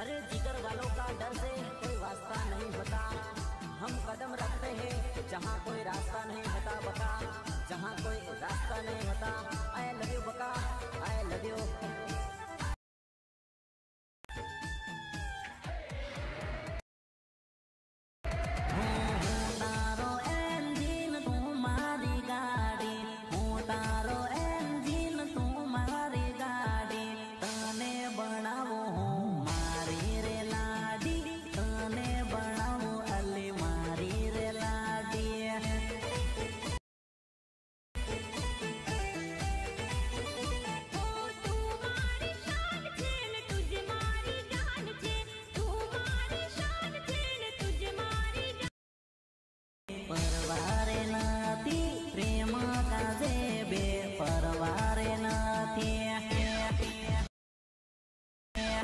अरे जिगर वालों का डर से कोई वास्ता नहीं होता। हम कदम रखते हैं जहाँ कोई रास्ता नहीं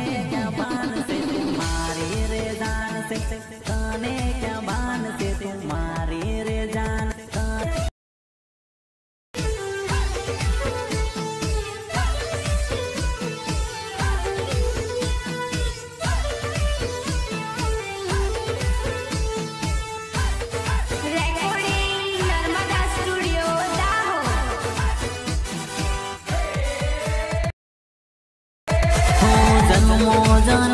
તને ક્યાં માણસે મારી રે જાણસે તને ક્યાં માણ hold on.